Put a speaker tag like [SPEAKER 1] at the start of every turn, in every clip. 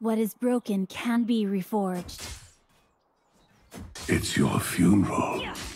[SPEAKER 1] What is broken can be reforged.
[SPEAKER 2] It's your funeral.
[SPEAKER 3] Rampage.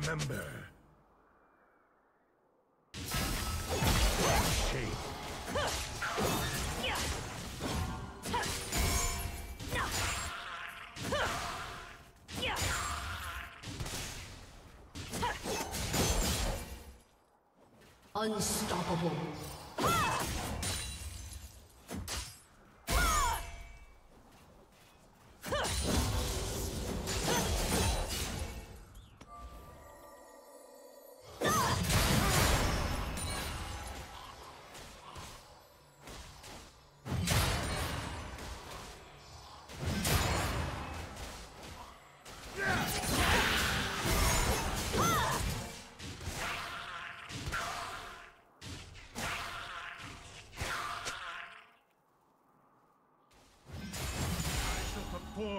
[SPEAKER 4] Remember.
[SPEAKER 3] Unstoppable.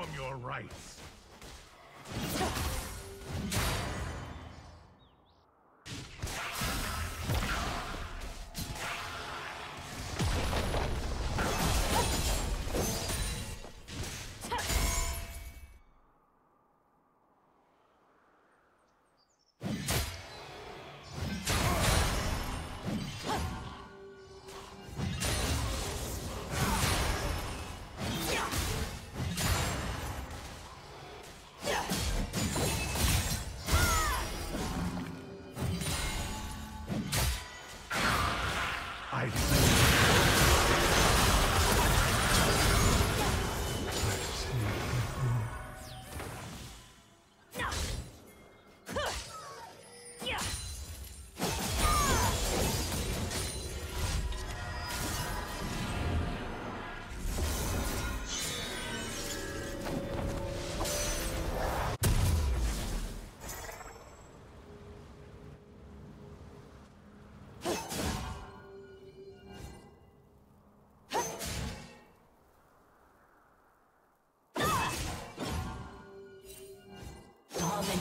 [SPEAKER 4] Perform your rites.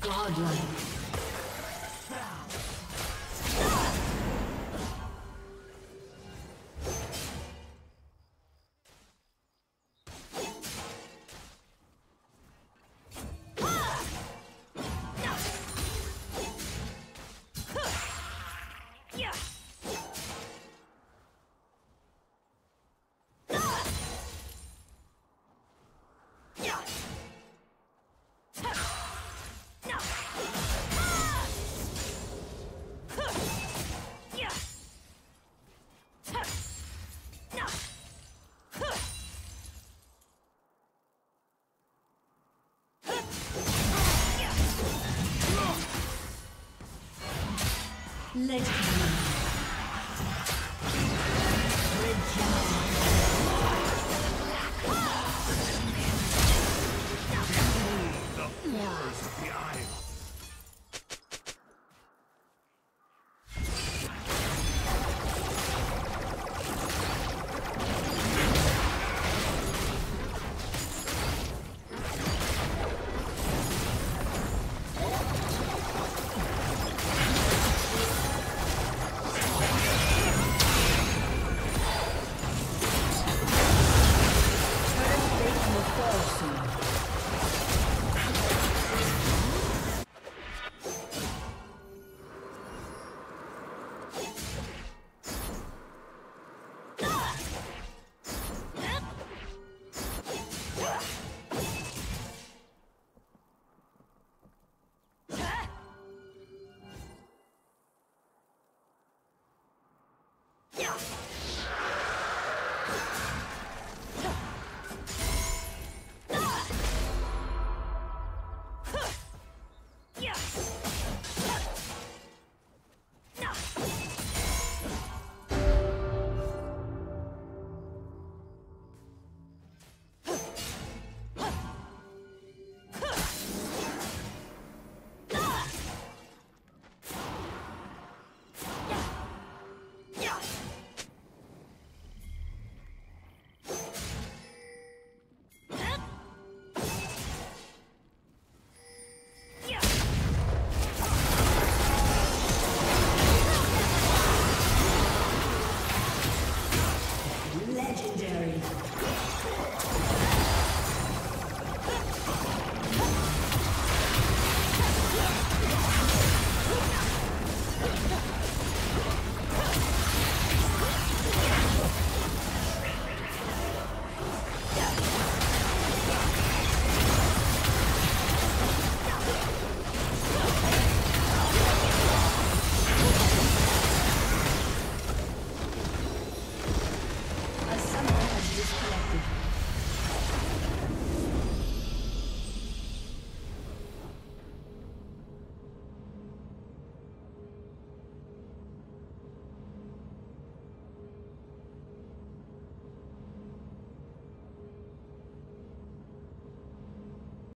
[SPEAKER 3] Godlike. Legendary.